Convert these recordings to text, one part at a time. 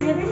คุณจะไม่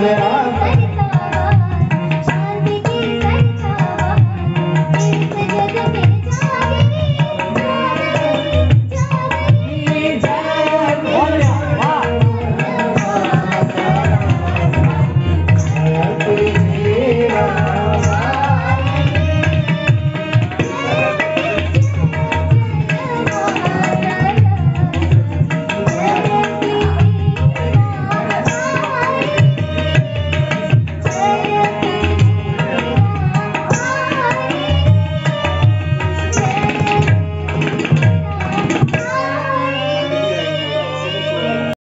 Hare